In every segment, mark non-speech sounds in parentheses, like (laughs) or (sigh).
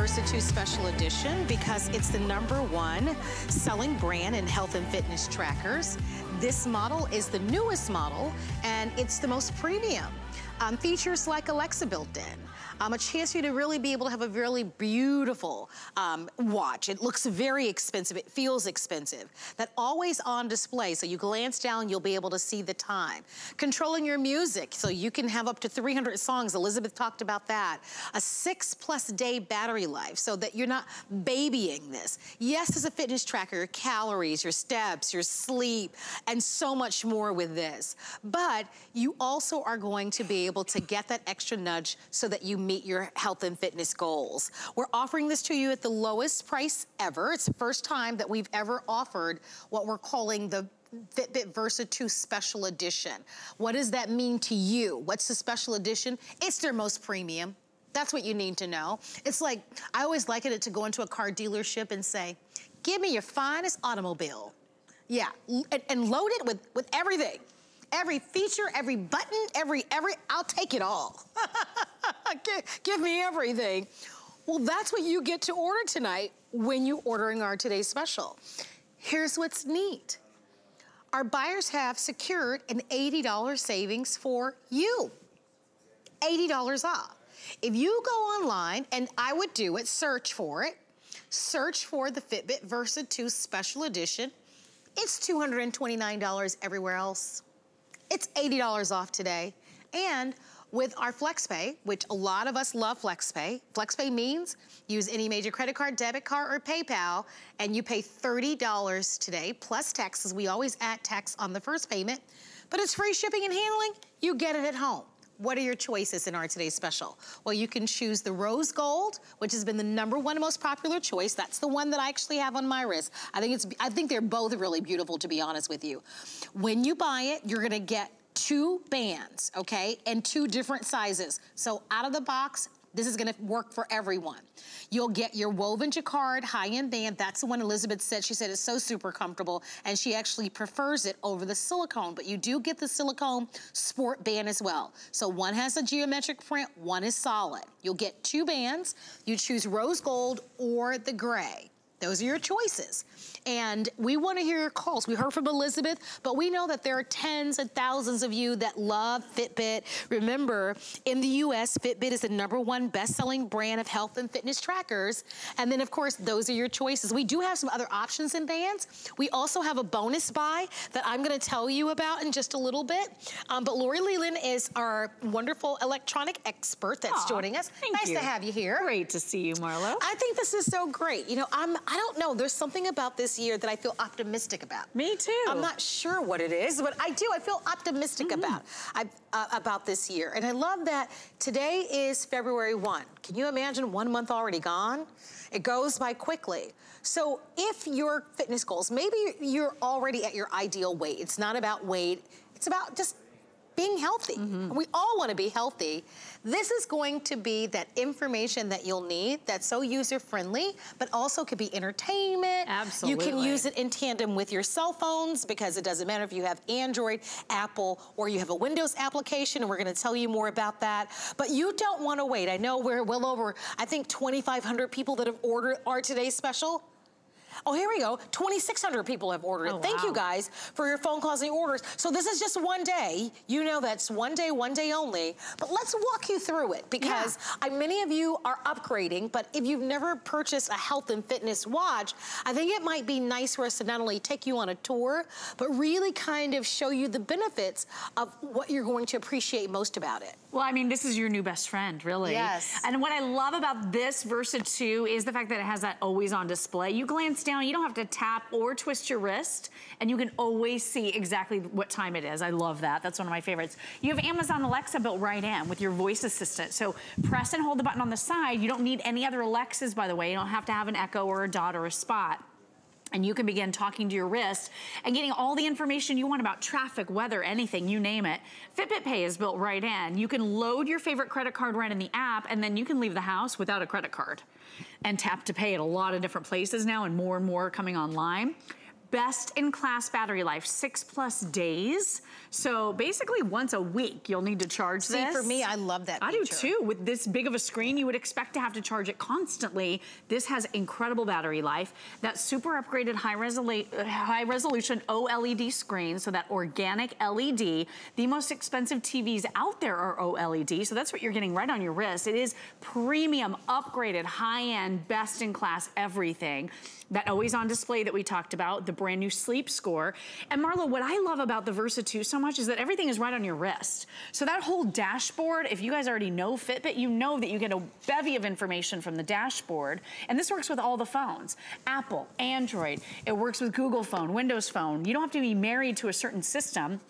Versa 2 Special Edition because it's the number one selling brand in health and fitness trackers. This model is the newest model and it's the most premium. Um, features like Alexa built in um, a chance for you to really be able to have a really beautiful um, watch. It looks very expensive. It feels expensive. That always on display, so you glance down, you'll be able to see the time. Controlling your music, so you can have up to 300 songs. Elizabeth talked about that. A six plus day battery life, so that you're not babying this. Yes, as a fitness tracker, your calories, your steps, your sleep, and so much more with this. But you also are going to be able to get that extra nudge so that you meet your health and fitness goals. We're offering this to you at the lowest price ever. It's the first time that we've ever offered what we're calling the Fitbit Versa 2 Special Edition. What does that mean to you? What's the special edition? It's their most premium. That's what you need to know. It's like, I always liken it to go into a car dealership and say, give me your finest automobile. Yeah, and, and load it with, with everything every feature, every button, every, every, I'll take it all. (laughs) (laughs) give, give me everything. Well, that's what you get to order tonight when you're ordering our today's special. Here's what's neat. Our buyers have secured an $80 savings for you. $80 off. If you go online, and I would do it, search for it, search for the Fitbit Versa 2 Special Edition. It's $229 everywhere else. It's $80 off today. And with our FlexPay, which a lot of us love FlexPay. FlexPay means use any major credit card, debit card, or PayPal, and you pay $30 today, plus taxes. We always add tax on the first payment, but it's free shipping and handling. You get it at home. What are your choices in our today's special? Well, you can choose the rose gold, which has been the number one most popular choice. That's the one that I actually have on my wrist. I think it's, I think they're both really beautiful, to be honest with you. When you buy it, you're gonna get two bands, okay, and two different sizes. So out of the box, this is gonna work for everyone. You'll get your woven jacquard high-end band. That's the one Elizabeth said. She said it's so super comfortable and she actually prefers it over the silicone, but you do get the silicone sport band as well. So one has a geometric print, one is solid. You'll get two bands. You choose rose gold or the gray. Those are your choices. And we wanna hear your calls. We heard from Elizabeth, but we know that there are tens and thousands of you that love Fitbit. Remember, in the US, Fitbit is the number one best-selling brand of health and fitness trackers. And then of course, those are your choices. We do have some other options in bands. We also have a bonus buy that I'm gonna tell you about in just a little bit. Um, but Lori Leland is our wonderful electronic expert that's Aww, joining us. Nice you. to have you here. Great to see you, Marlo. I think this is so great. You know, I'm, I don't know, there's something about this year that I feel optimistic about. Me too. I'm not sure what it is, but I do. I feel optimistic mm -hmm. about I, uh, about this year. And I love that today is February 1. Can you imagine one month already gone? It goes by quickly. So if your fitness goals, maybe you're already at your ideal weight. It's not about weight. It's about just being healthy. Mm -hmm. We all wanna be healthy. This is going to be that information that you'll need that's so user-friendly, but also could be entertainment. Absolutely. You can use it in tandem with your cell phones because it doesn't matter if you have Android, Apple, or you have a Windows application, and we're gonna tell you more about that. But you don't wanna wait. I know we're well over, I think 2,500 people that have ordered our today's special. Oh, here we go. 2,600 people have ordered it. Oh, Thank wow. you guys for your phone calls and orders. So this is just one day. You know that's one day, one day only. But let's walk you through it because yeah. I, many of you are upgrading, but if you've never purchased a health and fitness watch, I think it might be nice for us to not only take you on a tour, but really kind of show you the benefits of what you're going to appreciate most about it. Well, I mean, this is your new best friend, really. Yes. And what I love about this Versa 2 is the fact that it has that always on display. You glance down, you don't have to tap or twist your wrist, and you can always see exactly what time it is. I love that. That's one of my favorites. You have Amazon Alexa built right in with your voice assistant. So press and hold the button on the side. You don't need any other Alexas, by the way. You don't have to have an Echo or a Dot or a Spot and you can begin talking to your wrist and getting all the information you want about traffic, weather, anything, you name it. Fitbit Pay is built right in. You can load your favorite credit card right in the app and then you can leave the house without a credit card and tap to pay at a lot of different places now and more and more coming online. Best in class battery life, six plus days. So basically once a week, you'll need to charge See, this. for me, I love that I feature. do too. With this big of a screen, you would expect to have to charge it constantly. This has incredible battery life. That super upgraded high, resolu high resolution OLED screen, so that organic LED. The most expensive TVs out there are OLED, so that's what you're getting right on your wrist. It is premium, upgraded, high-end, best-in-class everything that always on display that we talked about, the brand new sleep score. And Marlo, what I love about the Versa 2 so much is that everything is right on your wrist. So that whole dashboard, if you guys already know Fitbit, you know that you get a bevy of information from the dashboard. And this works with all the phones. Apple, Android, it works with Google phone, Windows phone. You don't have to be married to a certain system.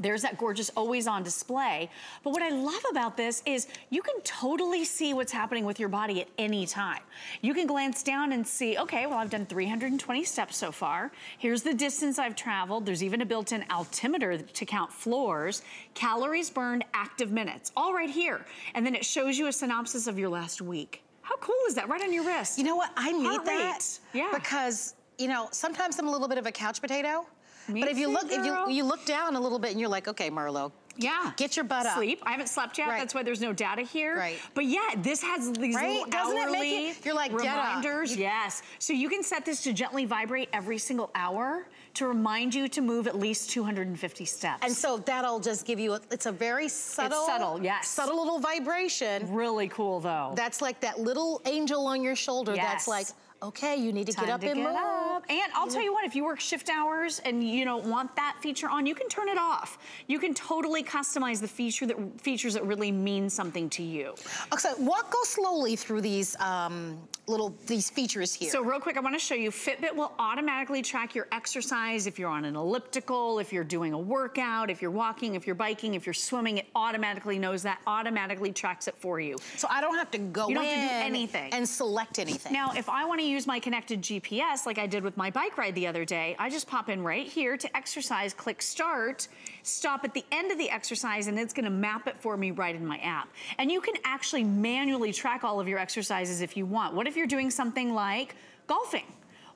There's that gorgeous always on display. But what I love about this is you can totally see what's happening with your body at any time. You can glance down and see, okay, well, I've done 320 steps so far. Here's the distance I've traveled. There's even a built-in altimeter to count floors, calories burned, active minutes, all right here. And then it shows you a synopsis of your last week. How cool is that? Right on your wrist. You know what? I need Heart that. rate. Yeah. Because, you know, sometimes I'm a little bit of a couch potato. Me but if you too, look, if you, you look down a little bit and you're like, okay, Marlo, Yeah. Get your butt up. Sleep. I haven't slept yet. Right. That's why there's no data here. Right. But yeah, this has these Right? little Doesn't it hourly make you- you're like, get up. reminders. Yes. So you can set this to gently vibrate every single hour to remind you to move at least 250 steps. and so that'll just give you, a, it's a very subtle, It's subtle, yes. subtle little vibration. really cool though. That's like that little angel on your shoulder that's like, okay, you need to Time get up to and get move. up. And I'll tell you what, if you work shift hours and you don't want that feature on, you can turn it off. You can totally customize the feature that features that really mean something to you. Okay, so walk, go slowly through these um, little, these features here. So real quick, I wanna show you, Fitbit will automatically track your exercise if you're on an elliptical, if you're doing a workout, if you're walking, if you're biking, if you're swimming, it automatically knows that, automatically tracks it for you. So I don't have to go You don't have to do in anything. and select anything. Now, if I wanna use my connected GPS like I did with my bike ride the other day, I just pop in right here to exercise, click start, stop at the end of the exercise, and it's gonna map it for me right in my app. And you can actually manually track all of your exercises if you want. What if you're doing something like golfing?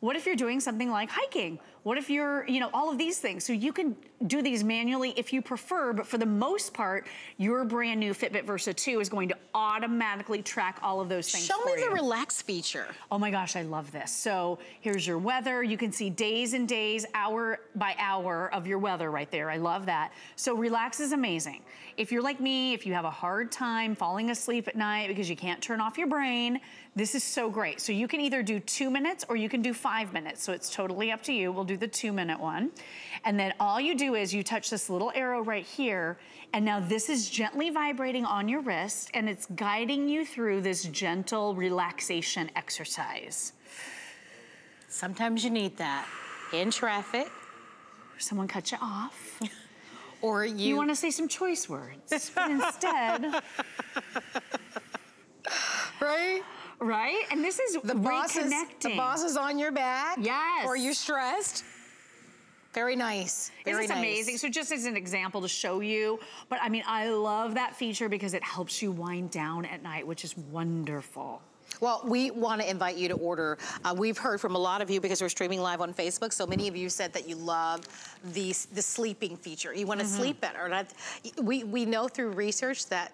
What if you're doing something like hiking? What if you're, you know, all of these things? So you can do these manually if you prefer, but for the most part, your brand new Fitbit Versa 2 is going to automatically track all of those things Show me the relax feature. Oh my gosh, I love this. So here's your weather. You can see days and days, hour by hour of your weather right there. I love that. So relax is amazing. If you're like me, if you have a hard time falling asleep at night because you can't turn off your brain, this is so great. So you can either do two minutes or you can do five minutes. So it's totally up to you. We'll do the two minute one. And then all you do is you touch this little arrow right here. And now this is gently vibrating on your wrist and it's guiding you through this gentle relaxation exercise. Sometimes you need that in traffic Someone cut you off. (laughs) or you, You, want to say some choice words, but instead, (laughs) right? Right? And this is The boss is the boss is on your back. Yes. Or you're stressed. Very nice. Very Isn't this nice. amazing? So just as an example to show you, but I mean, I love that feature because it helps you wind down at night, which is wonderful. Well, we want to invite you to order. Uh, we've heard from a lot of you because we're streaming live on Facebook. So many of you said that you love the the sleeping feature. You want to Mm-hmm. sleep better. And I, we we know through research that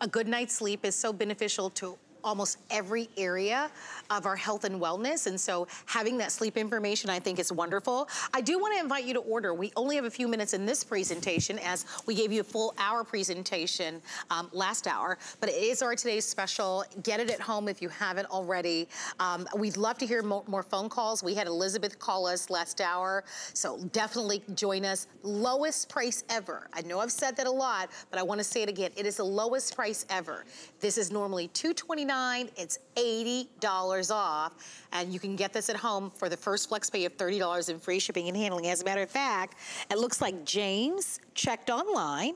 a good night's sleep is so beneficial to almost every area of our health and wellness. And so having that sleep information, I think is wonderful. I do want to invite you to order. We only have a few minutes in this presentation as we gave you a full hour presentation um, last hour, but it is our today's special. Get it at home if you haven't already. Um, we'd love to hear more, more phone calls. We had Elizabeth call us last hour, so definitely join us. Lowest price ever. I know I've said that a lot, but I want to say it again. It is the lowest price ever. This is normally $229. It's $80 off, and you can get this at home for the first flex pay of $30 in free shipping and handling. As a matter of fact, it looks like James checked online,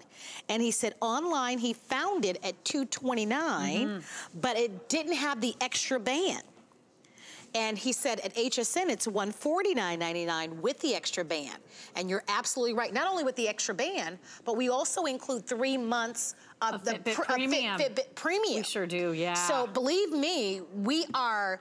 and he said online he found it at $229, mm-hmm. but it didn't have the extra band. And he said at HSN it's $149.99 with the extra band. And you're absolutely right. Not only with the extra band, but we also include three months of, Of the Fitbit pr- of Fit- Premium. Fitbit Premium. We sure do, yeah. So believe me, we are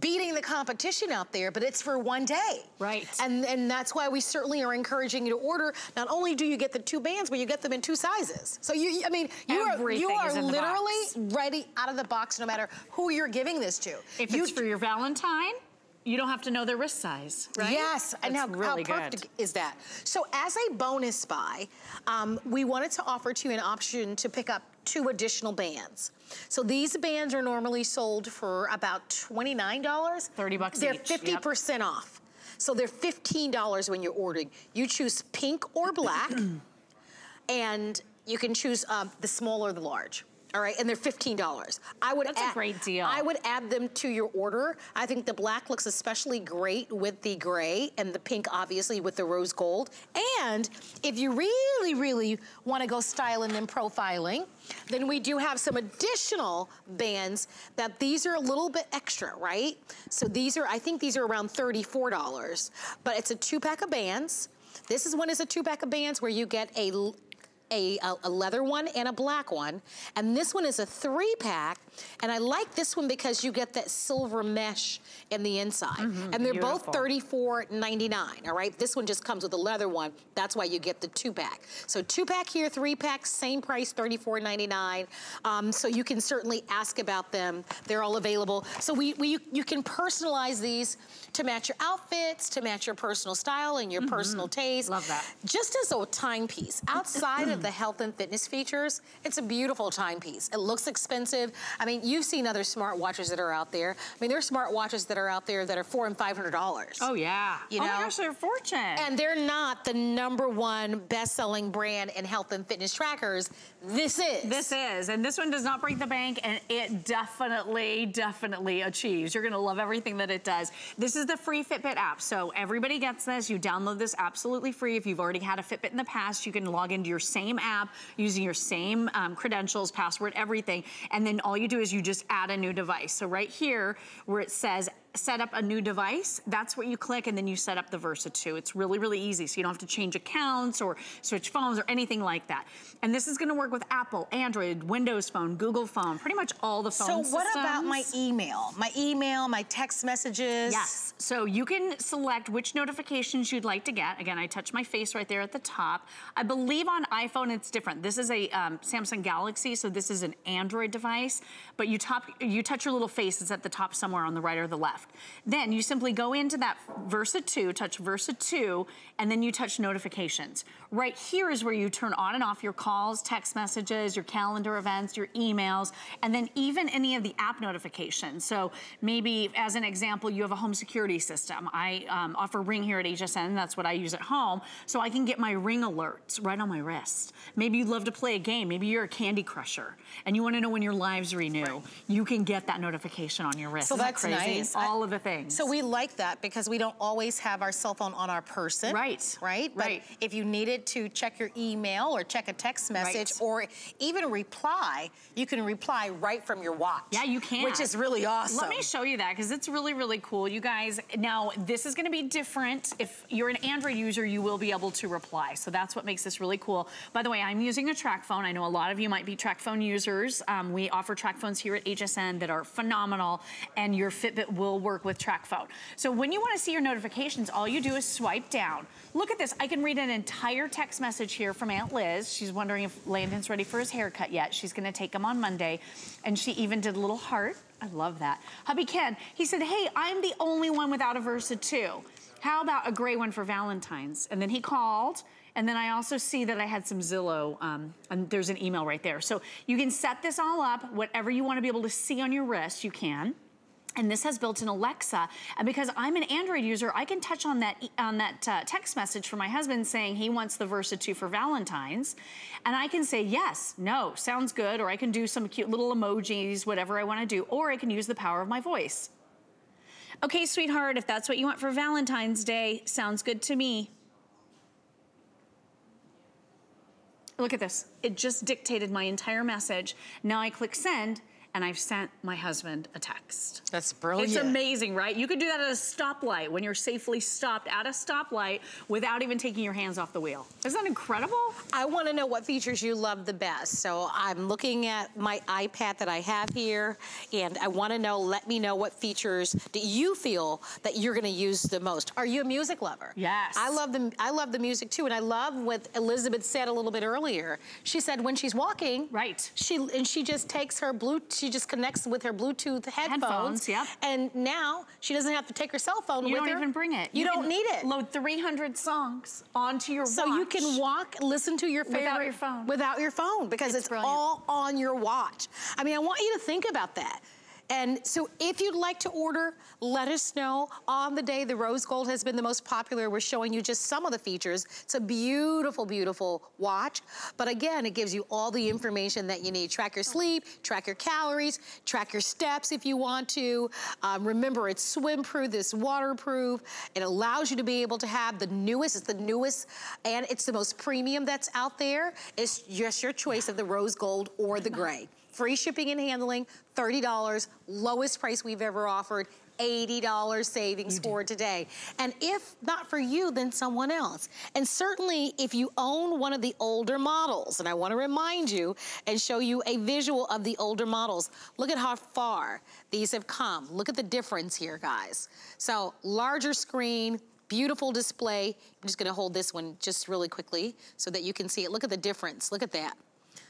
beating the competition out there, but it's for one day. Right. And and that's why we certainly are encouraging you to order. Not only do you get the two bands, but you get them in two sizes. So you, I mean, you Everything are you are literally ready out of the box, no matter who you're giving this to. If you, it's for your Valentine, you don't have to know their wrist size, right? Yes, That's and how, really how perfect good. is that? So as a bonus buy, um, we wanted to offer to you an option to pick up two additional bands. So these bands are normally sold for about $29. 30 bucks They're 50% yep. off. So they're $15 when you're ordering. You choose pink or black, (clears throat) and you can choose uh, the small or the large. All right, and they're $15. I would That's add, a great deal. I would add them to your order. I think the black looks especially great with the gray and the pink, obviously, with the rose gold. And if you really, really want to go styling and profiling, then we do have some additional bands that these are a little bit extra, right? So these are, I think these are around $34, but it's a two pack of bands. This is one is a two pack of bands where you get a a, a, leather one and a black one. And this one is a three pack. And I like this one because you get that silver mesh in the inside. Mm -hmm, and they're beautiful. both $34.99, all right? This one just comes with a leather one. That's why you get the two pack. So two pack here, three pack, same price, $34.99. Um, so you can certainly ask about them. They're all available. So we, we you, you can personalize these to match your outfits, to match your personal style and your mm -hmm. personal taste. Love that. Just as a timepiece, (clears throat) outside of the health and fitness features, it's a beautiful timepiece. It looks expensive. I mean, you've seen other smartwatches that are out there. I mean, there are smartwatches that are out there that are four and five hundred dollars. Oh yeah. You know? Oh my gosh, they're a fortune. And they're not the number one best-selling brand in health and fitness trackers. This is. This is, and this one does not break the bank, and it definitely, definitely achieves. You're gonna love everything that it does. This is the free Fitbit app. So everybody gets this. You download this absolutely free. If you've already had a Fitbit in the past, you can log into your same app using your same um, credentials, password, everything. And then all you do is you just add a new device. So right here where it says set up a new device, that's what you click and then you set up the Versa 2. It's really, really easy. So you don't have to change accounts or switch phones or anything like that. And this is gonna work with Apple, Android, Windows Phone, Google Phone, pretty much all the phone So what about my email? My email, my text messages? Yes, so you can select which notifications you'd like to get. Again, I touch my face right there at the top. I believe on iPhone it's different. This is a um, Samsung Galaxy, so this is an Android device, but you, top, you touch your little face, it's at the top somewhere on the right or the left left. Then you simply go into that Versa 2, touch Versa 2, and then you touch notifications. Right here is where you turn on and off your calls, text messages, your calendar events, your emails, and then even any of the app notifications. So maybe, as an example, you have a home security system. I um, offer Ring here at HSN, that's what I use at home, so I can get my Ring alerts right on my wrist. Maybe you'd love to play a game. Maybe you're a Candy Crusher, and you wanna know when your lives renew. Right. You can get that notification on your wrist. So Isn't that's that nice. All of the things. So we like that because we don't always have our cell phone on our person. Right. Right? But right. if you needed to check your email or check a text message right. or even reply, you can reply right from your watch. Yeah, you can. Which is really awesome. Let me show you that because it's really, really cool. You guys, now this is gonna be different. If you're an Android user, you will be able to reply. So that's what makes this really cool. By the way, I'm using a TracFone. I know a lot of you might be TracFone users. Um, we offer TracFones here at HSN that are phenomenal and your Fitbit will work with TracFone. So when you wanna see your notifications, all you do is swipe down. Look at this, I can read an entire text message here from Aunt Liz. She's wondering if Landon's ready for his haircut yet. She's gonna take him on Monday. And she even did a little heart. I love that. Hubby Ken, he said, hey, I'm the only one without a Versa 2. How about a gray one for Valentine's? And then he called, and then I also see that I had some Zillow, um, and there's an email right there. So you can set this all up, whatever you wanna be able to see on your wrist, you can and this has built-in Alexa. And because I'm an Android user, I can touch on that on that uh, text message from my husband saying he wants the Versa 2 for Valentine's. And I can say, yes, no, sounds good. Or I can do some cute little emojis, whatever I wanna do. Or I can use the power of my voice. Okay, sweetheart, if that's what you want for Valentine's Day, sounds good to me. Look at this. It just dictated my entire message. Now I click send, and I've sent my husband a text. That's brilliant. It's amazing, right? You could do that at a stoplight when you're safely stopped at a stoplight without even taking your hands off the wheel. Isn't that incredible? I want to know what features you love the best. So I'm looking at my iPad that I have here, and I want to know, let me know what features do you feel that you're going to use the most. Are you a music lover? Yes. I love the I love the music too, and I love what Elizabeth said a little bit earlier. She said when she's walking, right? She and she just takes her blue, she just connects with her Bluetooth headphones. headphones yep. And now she doesn't have to take her cell phone you with her. You don't even bring it. You, you don't need it. Load 300 songs onto your so watch. So you can walk, listen to your favorite without your phone. Without your phone because it's, it's all on your watch. I mean, I want you to think about that. And so if you'd like to order, let us know. On the day, the rose gold has been the most popular. We're showing you just some of the features. It's a beautiful, beautiful watch. But again, it gives you all the information that you need. Track your sleep, track your calories, track your steps if you want to. Um, remember, it's swim-proof, it's waterproof. It allows you to be able to have the newest, it's the newest, and it's the most premium that's out there. It's just your choice of the rose gold or the gray. Free shipping and handling, $30, lowest price we've ever offered. $80 savings for today. And if not for you, then someone else. And certainly if you own one of the older models, and I wanna remind you and show you a visual of the older models, look at how far these have come. Look at the difference here, guys. So larger screen, beautiful display. I'm just gonna hold this one just really quickly so that you can see it. Look at the difference, look at that.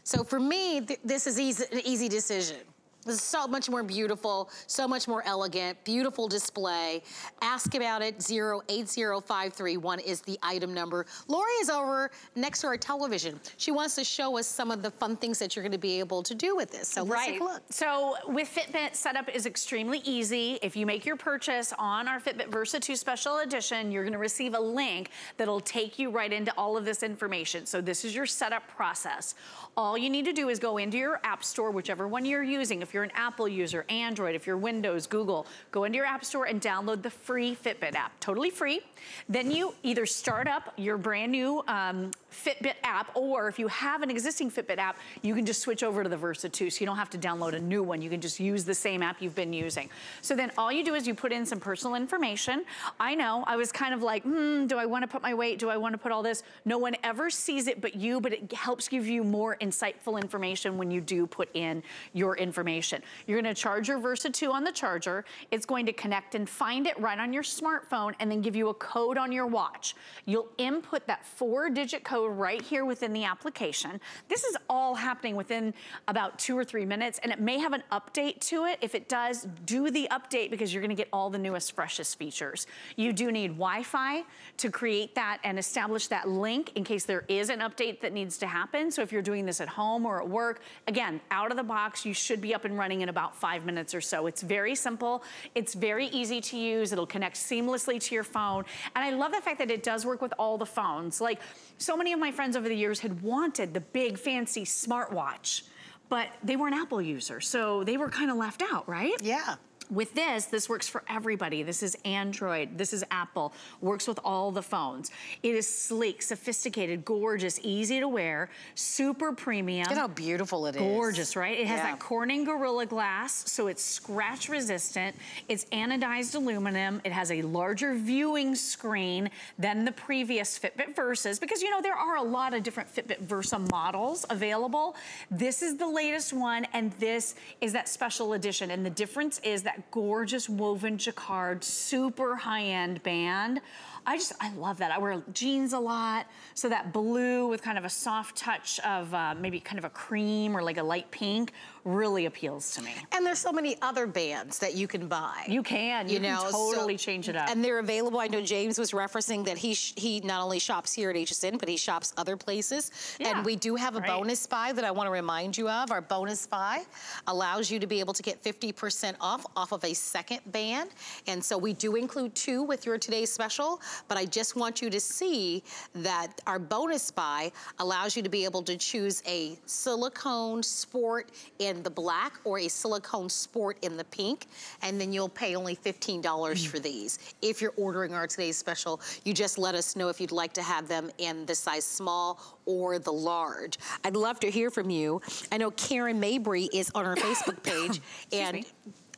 So for me, th this is easy, an easy decision. This is so much more beautiful, so much more elegant, beautiful display. Ask about it, 080531 is the item number. Lori is over next to our television. She wants to show us some of the fun things that you're gonna be able to do with this. So let's right. take a look. So with Fitbit, setup is extremely easy. If you make your purchase on our Fitbit Versa 2 Special Edition, you're gonna receive a link that'll take you right into all of this information. So this is your setup process. All you need to do is go into your app store, whichever one you're using. If you're an Apple user, Android, if you're Windows, Google, go into your app store and download the free Fitbit app, totally free. Then you either start up your brand new um, Fitbit app, or if you have an existing Fitbit app, you can just switch over to the Versa 2, so you don't have to download a new one. You can just use the same app you've been using. So then all you do is you put in some personal information. I know, I was kind of like, hmm, do I wanna put my weight? Do I wanna put all this? No one ever sees it but you, but it helps give you more insightful information when you do put in your information. You're gonna charge your Versa 2 on the charger. It's going to connect and find it right on your smartphone and then give you a code on your watch. You'll input that four digit code code right here within the application. This is all happening within about two or three minutes and it may have an update to it. If it does, do the update because you're gonna get all the newest, freshest features. You do need Wi-Fi to create that and establish that link in case there is an update that needs to happen. So if you're doing this at home or at work, again, out of the box, you should be up and running in about five minutes or so. It's very simple. It's very easy to use. It'll connect seamlessly to your phone. And I love the fact that it does work with all the phones. Like so many of my friends over the years had wanted the big fancy smartwatch, but they were an Apple user, so they were kind of left out, right? Yeah. With this, this works for everybody. This is Android, this is Apple, works with all the phones. It is sleek, sophisticated, gorgeous, easy to wear, super premium. Look at how beautiful it is. Gorgeous, right? It has yeah. that Corning Gorilla Glass, so it's scratch resistant. It's anodized aluminum. It has a larger viewing screen than the previous Fitbit Versas, because you know, there are a lot of different Fitbit Versa models available. This is the latest one, and this is that special edition. And the difference is that gorgeous woven jacquard, super high-end band. I just, I love that. I wear jeans a lot. So that blue with kind of a soft touch of uh, maybe kind of a cream or like a light pink really appeals to me. And there's so many other bands that you can buy. You can, you, you know, can totally so, change it up. And they're available. I know James was referencing that he he not only shops here at HSN, but he shops other places. Yeah, and we do have a right. bonus buy that I want to remind you of. Our bonus buy allows you to be able to get 50% off off of a second band. And so we do include two with your today's special, but I just want you to see that our bonus buy allows you to be able to choose a silicone sport in the black or a silicone sport in the pink. And then you'll pay only $15 mm. for these. If you're ordering our today's special, you just let us know if you'd like to have them in the size small or the large. I'd love to hear from you. I know Karen Mabry is on our Facebook (coughs) page and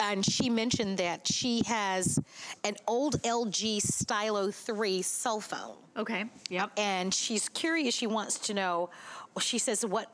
and she mentioned that she has an old LG Stylo 3 cell phone. Okay, yep. And she's curious, she wants to know, well, she says, what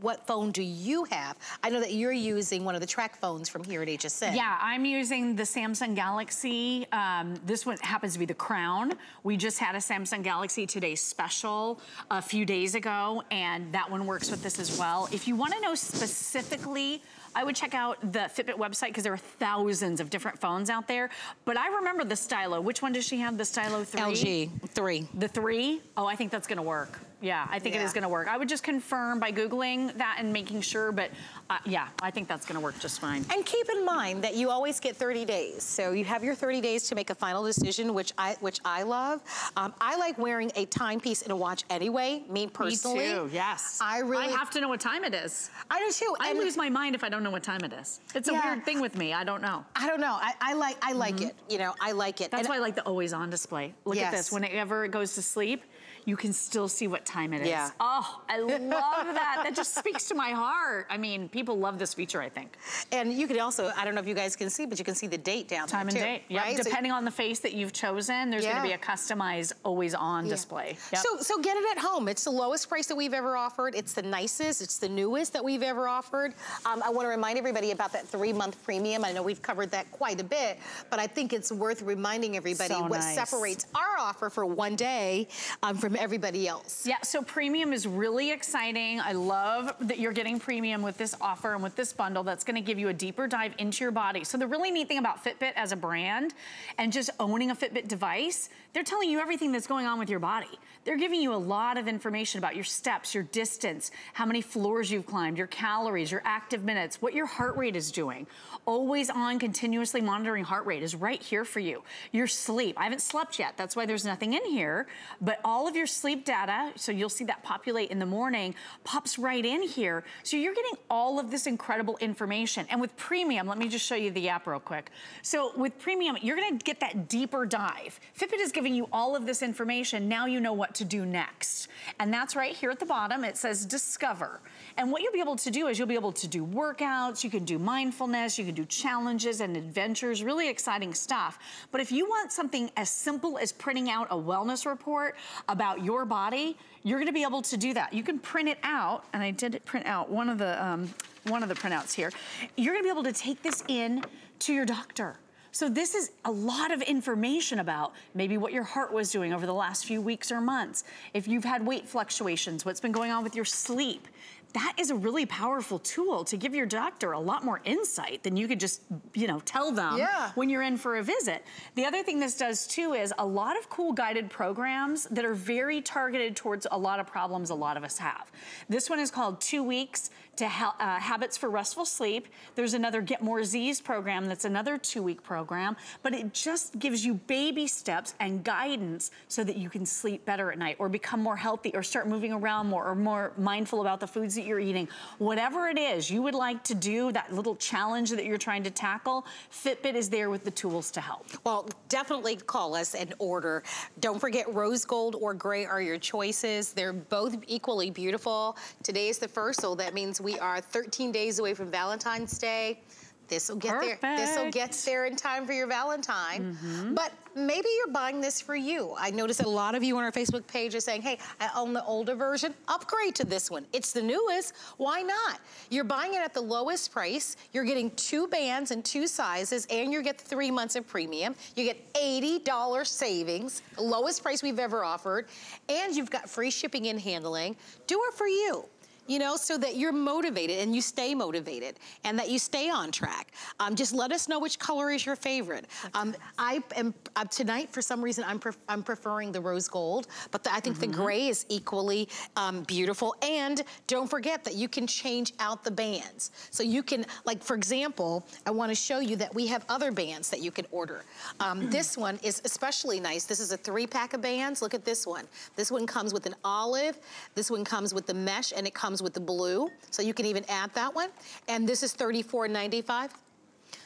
what phone do you have? I know that you're using one of the TracFones from here at HSN. Yeah, I'm using the Samsung Galaxy. Um, this one happens to be the Crown. We just had a Samsung Galaxy Today special a few days ago, and that one works with this as well. If you wanna know specifically I would check out the Fitbit website because there are thousands of different phones out there. But I remember the Stylo. Which one does she have? The Stylo 3? LG 3. The 3? Oh, I think that's gonna work. Yeah, I think yeah. it is gonna work. I would just confirm by Googling that and making sure, but uh, yeah, I think that's gonna work just fine. And keep in mind that you always get 30 days. So you have your 30 days to make a final decision, which I which I love. Um, I like wearing a timepiece in a watch anyway, me personally. Me too, yes. I really- I have to know what time it is. I do too. I and lose my mind if I don't know what time it is. It's yeah. a weird thing with me, I don't know. I don't know, I, I like I like mm -hmm. it, you know, I like it. That's and why I like the always on display. Look yes. at this, whenever it goes to sleep, you can still see what time it is. Yeah. Oh, I (laughs) love that. that just speaks to my heart. I mean, people love this feature, I think. And you can also, I don't know if you guys can see, but you can see the date down time there Time and too, date, right? Depending so, on the face that you've chosen, there's yeah. gonna be a customized, always on yeah. display. Yep. So, so get it at home. It's the lowest price that we've ever offered. It's the nicest, it's the newest that we've ever offered. Um, I wanna remind everybody about that three month premium. I know we've covered that quite a bit, but I think it's worth reminding everybody so what nice. separates our offer for one day um, from everybody else. Yeah, so premium is really exciting. I love that you're getting premium with this offer and with this bundle that's gonna give you a deeper dive into your body. So the really neat thing about Fitbit as a brand and just owning a Fitbit device, they're telling you everything that's going on with your body. They're giving you a lot of information about your steps, your distance, how many floors you've climbed, your calories, your active minutes, what your heart rate is doing. Always on, continuously monitoring heart rate is right here for you. Your sleep, I haven't slept yet, that's why there's nothing in here, but all of your sleep data, so you'll see that populate in the morning, pops right in here. So you're getting all of this incredible information. And with Premium, let me just show you the app real quick. So with Premium, you're gonna get that deeper dive. Fitbit is giving you all of this information. Now you know what to do next. And that's right here at the bottom. It says discover. And what you'll be able to do is you'll be able to do workouts, you can do mindfulness, you can do challenges and adventures, really exciting stuff. But if you want something as simple as printing out a wellness report about your body, you're gonna be able to do that. You can print it out, and I did print out one of the, um, one of the printouts here. You're gonna be able to take this in to your doctor. So this is a lot of information about maybe what your heart was doing over the last few weeks or months. If you've had weight fluctuations, what's been going on with your sleep that is a really powerful tool to give your doctor a lot more insight than you could just, you know, tell them yeah. when you're in for a visit. The other thing this does too is a lot of cool guided programs that are very targeted towards a lot of problems a lot of us have. This one is called Two Weeks to ha uh, Habits for Restful Sleep. There's another Get More Z's program that's another two-week program, but it just gives you baby steps and guidance so that you can sleep better at night or become more healthy or start moving around more or more mindful about the foods that you're eating. Whatever it is you would like to do, that little challenge that you're trying to tackle, Fitbit is there with the tools to help. Well, definitely call us and order. Don't forget rose gold or gray are your choices. They're both equally beautiful. Today is the first, so that means we are 13 days away from Valentine's Day. This will get Perfect. there. This will get there in time for your Valentine. Mm -hmm. But maybe you're buying this for you. I noticed a lot of you on our Facebook page are saying, hey, I own the older version. Upgrade to this one. It's the newest. Why not? You're buying it at the lowest price. You're getting two bands and two sizes, and you get three months of premium. You get $80 savings, lowest price we've ever offered, and you've got free shipping and handling. Do it for you you know, so that you're motivated and you stay motivated and that you stay on track. Um, just let us know which color is your favorite. Um, I am, uh, tonight, for some reason, I'm, pref I'm preferring the rose gold, but the, I think mm -hmm. the mm-hmm. gray is equally um, beautiful. And don't forget that you can change out the bands. So you can, like, for example, I wanna show you that we have other bands that you can order. Um, this one is especially nice. This is a three pack of bands. Look at this one. This one comes with an olive. This one comes with the mesh and it comes comes with the blue, so you can even add that one. And this is $34.95.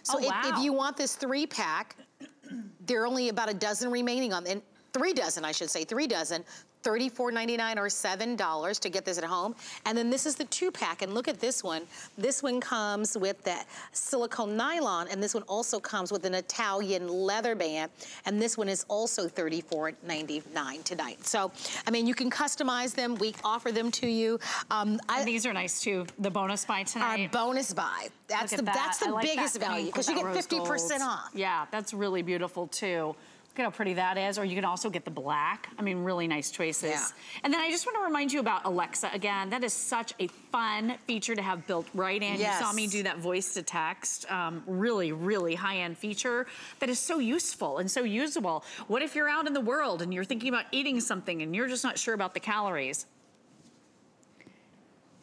So oh, wow. if, if, you want this three pack, (clears throat) there are only about a dozen remaining on, and three dozen, I should say, three dozen. $34.99 or $7 to get this at home. And then this is the two pack, and look at this one. This one comes with that silicone nylon, and this one also comes with an Italian leather band, and this one is also $34.99 tonight. So, I mean, you can customize them. We offer them to you. Um, I, these are nice too, the bonus buy tonight. Our bonus buy. That's the, that. that's the biggest that value, because you get 50% off. Yeah, that's really beautiful too. Look at how pretty that is. Or you can also get the black. I mean, really nice choices. Yeah. And then I just want to remind you about Alexa again. That is such a fun feature to have built right in. Yes. You saw me do that voice to text. Um, really, really high-end feature that is so useful and so usable. What if you're out in the world and you're thinking about eating something and you're just not sure about the calories?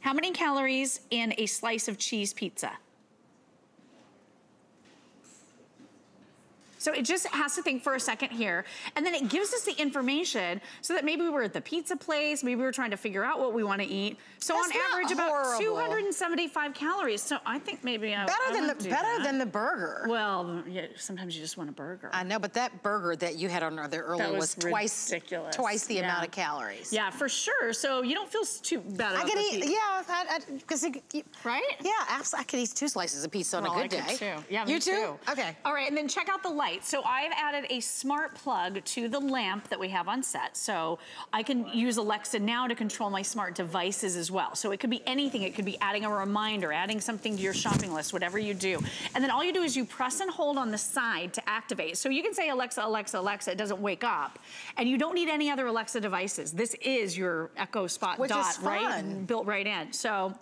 How many calories in a slice of cheese pizza? So it just has to think for a second here. And then it gives us the information so that maybe we were at the pizza place, maybe we were trying to figure out what we want to eat. So That's on average, about 275 calories. So I think maybe I Better I than the better that. than the burger. Well, yeah, sometimes you just want a burger. I know, but that burger that you had on there earlier was, was twice ridiculous. twice the yeah. amount of calories. Yeah, for sure. So you don't feel too bad I could eat, yeah, because right? Yeah, absolutely. I could eat two slices of pizza on well, a good I day. Too. Yeah, you too? too? Okay. All right, and then check out the light right, so I've added a smart plug to the lamp that we have on set. So I can use Alexa now to control my smart devices as well. So it could be anything. It could be adding a reminder, adding something to your shopping list, whatever you do. And then all you do is you press and hold on the side to activate. So you can say Alexa, Alexa, Alexa, it doesn't wake up. And you don't need any other Alexa devices. This is your Echo Spot Which Dot, right? Built right in. So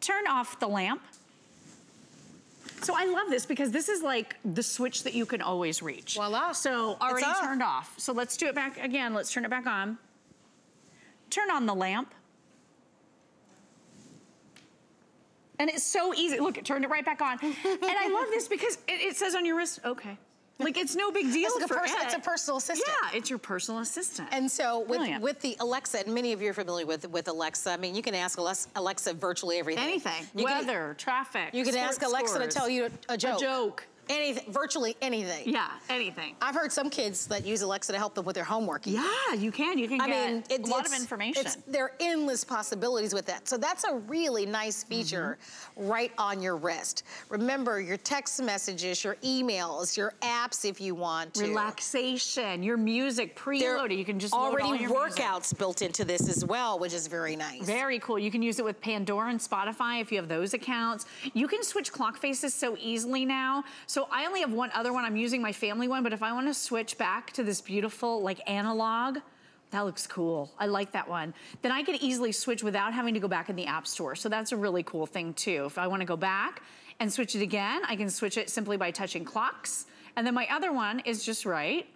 turn off the lamp. So I love this because this is like the switch that you can always reach. Voila. So already turned off. So let's do it back again. Let's turn it back on. Turn on the lamp. And it's so easy. Look, it turned it right back on. and I love this because it, it says on your wrist, okay. Like it's no big deal it's for it. It's a personal assistant. Yeah, it's your personal assistant. And so with, with the Alexa, and many of you are familiar with, with Alexa, I mean, you can ask Alexa virtually everything. Anything. You Weather, can, traffic, You can ask Alexa scores. to tell you a joke. A joke. Anything, virtually anything. Yeah, anything. I've heard some kids that use Alexa to help them with their homework. Yeah, you can. You can I get mean, it, a lot of information. there are endless possibilities with that. So that's a really nice feature mm -hmm. right on your wrist. Remember your text messages, your emails, your apps if you want to. Relaxation, your music preloaded. You can just already workouts music. built into this as well, which is very nice. Very cool. You can use it with Pandora and Spotify if you have those accounts. You can switch clock faces so easily now. So I only have one other one. I'm using my family one, but if I want to switch back to this beautiful like analog, that looks cool. I like that one. Then I can easily switch without having to go back in the app store. So that's a really cool thing too. If I want to go back and switch it again, I can switch it simply by touching clocks. And then my other one is just right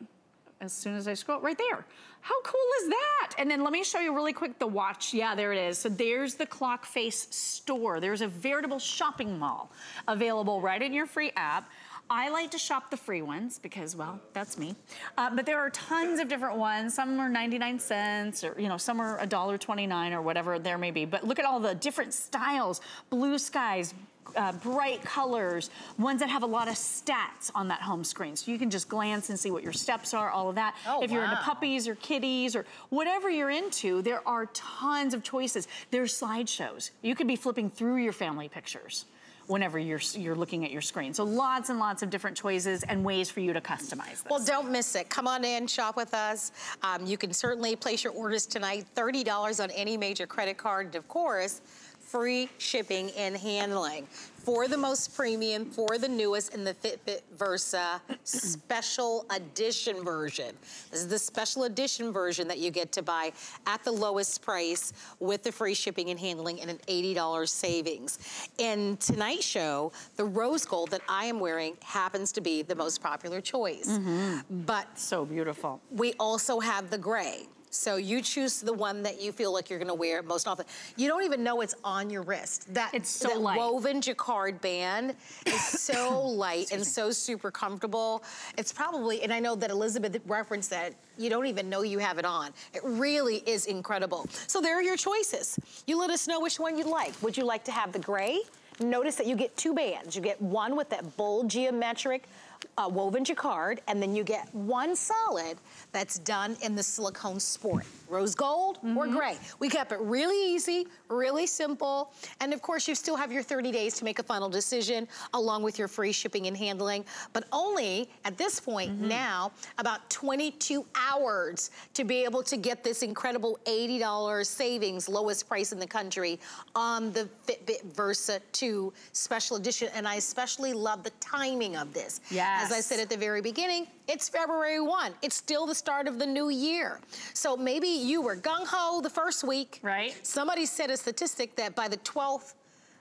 as soon as I scroll right there. How cool is that? And then let me show you really quick the watch. Yeah, there it is. So there's the Clock Face store. There's a veritable shopping mall available right in your free app. I like to shop the free ones because, well, that's me. Uh, but there are tons of different ones. Some are 99 cents or, you know, some are $1.29 or whatever there may be. But look at all the different styles, blue skies, uh, bright colors, ones that have a lot of stats on that home screen. So you can just glance and see what your steps are, all of that. Oh, if you're wow. into puppies or kitties or whatever you're into, there are tons of choices. There's slideshows. You could be flipping through your family pictures whenever you're, you're looking at your screen. So lots and lots of different choices and ways for you to customize this. Well, don't miss it. Come on in, shop with us. Um, you can certainly place your orders tonight, $30 on any major credit card, and of course, free shipping and handling for the most premium, for the newest in the Fitbit Versa special edition version. This is the special edition version that you get to buy at the lowest price with the free shipping and handling and an $80 savings. In tonight's show, the rose gold that I am wearing happens to be the most popular choice. Mm -hmm. But so beautiful. We also have the gray. So you choose the one that you feel like you're gonna wear most often. You don't even know it's on your wrist. That, it's so that light. woven jacquard band is so (laughs) light and so super comfortable. It's probably, and I know that Elizabeth referenced that, you don't even know you have it on. It really is incredible. So there are your choices. You let us know which one you'd like. Would you like to have the gray? Notice that you get two bands. You get one with that bold geometric uh, woven jacquard, and then you get one solid that's done in the silicone sport. Rose gold mm -hmm. or mm-hmm. gray. We kept it really easy, really simple. And of course, you still have your 30 days to make a final decision along with your free shipping and handling. But only at this point mm -hmm. now, about 22 hours to be able to get this incredible $80 savings, lowest price in the country on the Fitbit Versa 2 special edition. And I especially love the timing of this. Yes. As I said at the very beginning, it's February 1. It's still the start of the new year. So maybe you were gung-ho the first week. Right. Somebody said a statistic that by the 12th,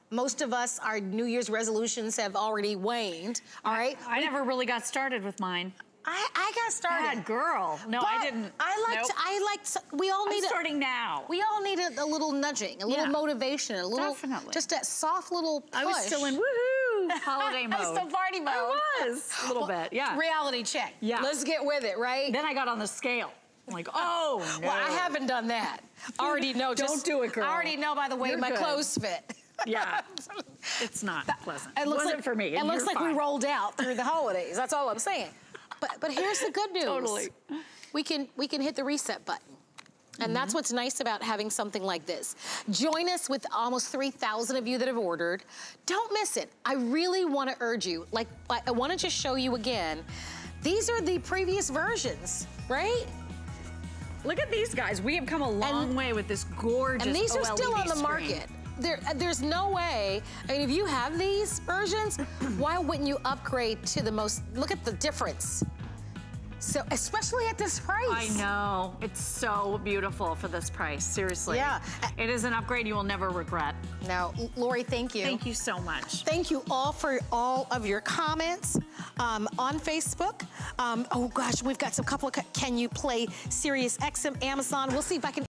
most of us, our New Year's resolutions have already waned, all right? I, I never really got started with mine. I, I got started. Bad girl. No, but I didn't. I like nope. I like we all need I'm starting a, now. We all need a, a little nudging, a little yeah. motivation, a little Definitely. just that soft little push. I was still in woohoo (laughs) holiday mode. I was still party mode. I was. A little well, bit, yeah. Reality check. Yeah. Let's get with it, right? Then I got on the scale. I'm like, oh, no. (laughs) Well, I haven't done that. already know. Don't do it, girl. I already know, by the way, You're my good. clothes fit. Yeah, (laughs) it's not pleasant. It looks wasn't like, for me. It looks like fine. we rolled out through the holidays. That's all I'm saying. But but here's the good news. Totally. We can we can hit the reset button. And mm -hmm. that's what's nice about having something like this. Join us with almost 3,000 of you that have ordered. Don't miss it. I really want to urge you, like, I want to just show you again. These are the previous versions, right? Look at these guys. We have come a long and, way with this gorgeous And these OLED are still on the screen. market. There, there's no way, I mean, if you have these versions, (clears throat) why wouldn't you upgrade to the most, look at the difference. So, especially at this price. I know. It's so beautiful for this price, seriously. Yeah. It is an upgrade you will never regret. Now, Lori, thank you. Thank you so much. Thank you all for all of your comments um, on Facebook. Um, oh gosh, we've got some couple of, can you play Sirius XM Amazon? We'll see if I can